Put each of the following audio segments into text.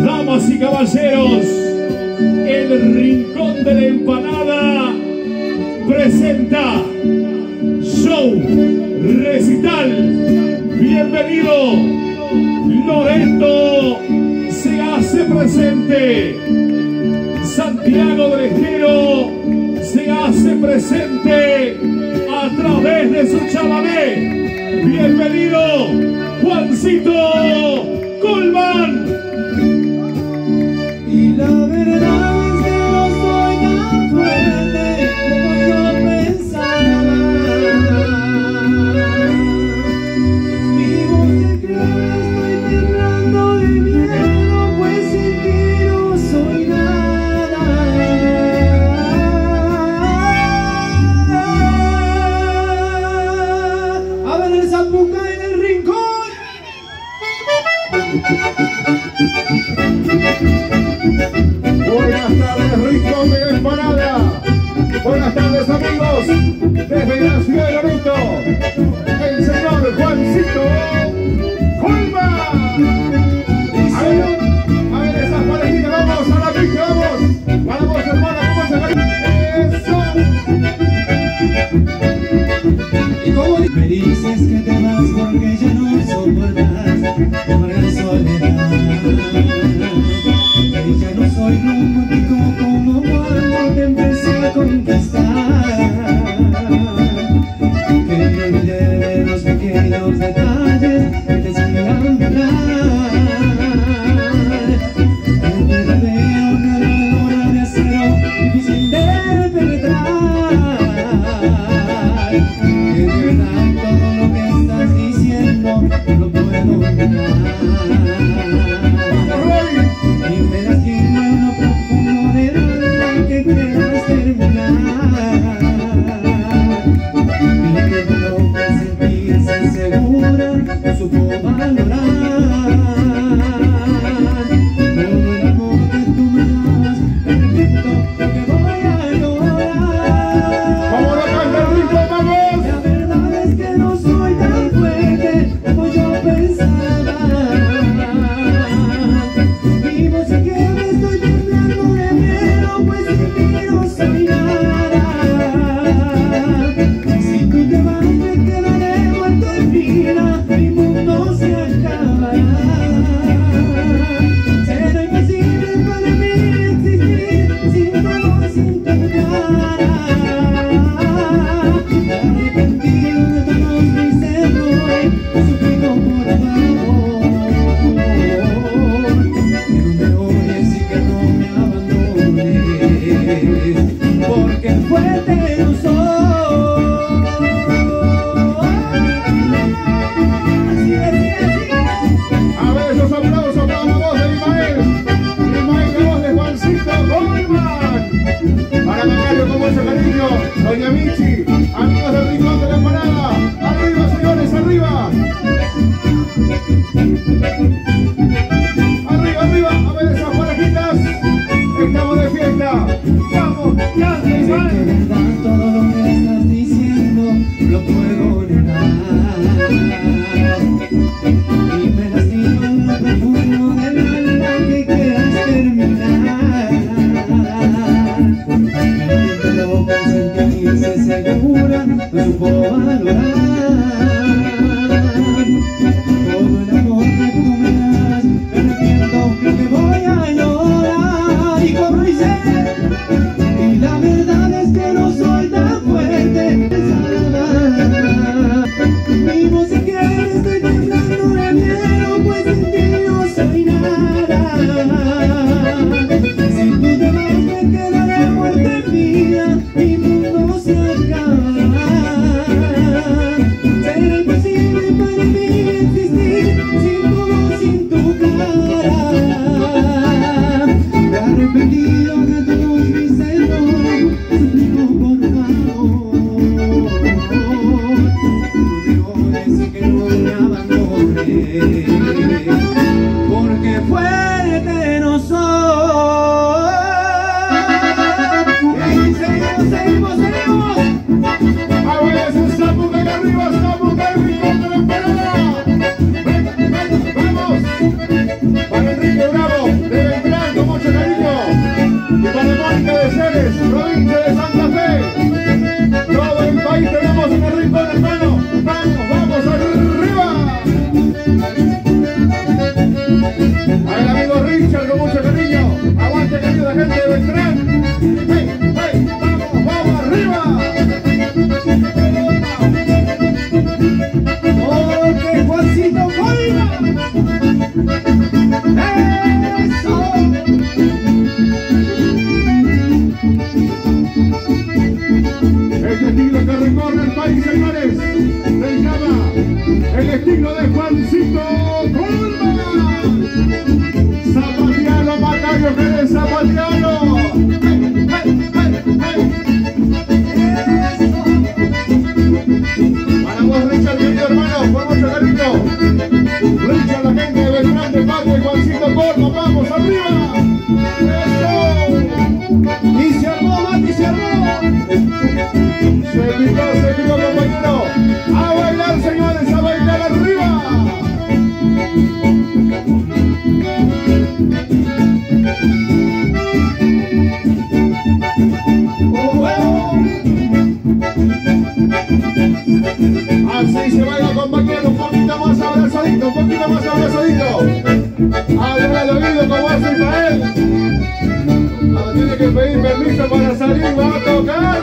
Damas y caballeros, el Rincón de la Empanada presenta show recital. Bienvenido, Loreto se hace presente. Santiago del Estero se hace presente a través de su chamamé. Bienvenido, Juancito. Buenas tardes, Rico de Empanada. Buenas tardes, amigos, desde la ciudad de El señor Me dices que te vas porque ya no soportas Pobre soledad. Que ya no soy romántico como cuando te empecé a contestar Que me olvidé de los pequeños detalles que te hacían llorar Que te veo una hora de acero difícil de penetrar. ver señoras y señores, dedicada el estilo de Juancito. Así se baila con vaquero, un poquito más abrazadito, un poquito más abrazadito. Abre el oído como hace Ismael. Ahora tiene que pedir permiso para salir, va a tocar.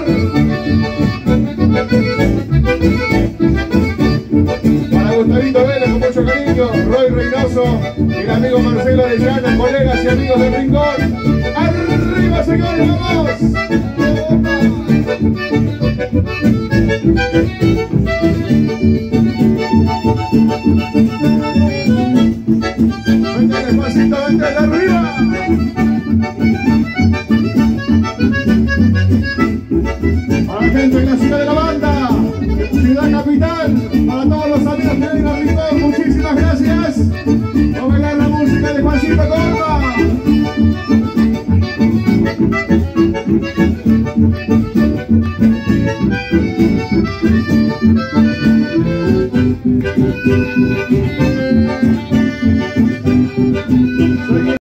Para Gustavito Vélez con mucho cariño, Roy Reynoso, el amigo Marcelo de Llano, colegas y amigos del Rincón. ¡Arriba señores, vamos!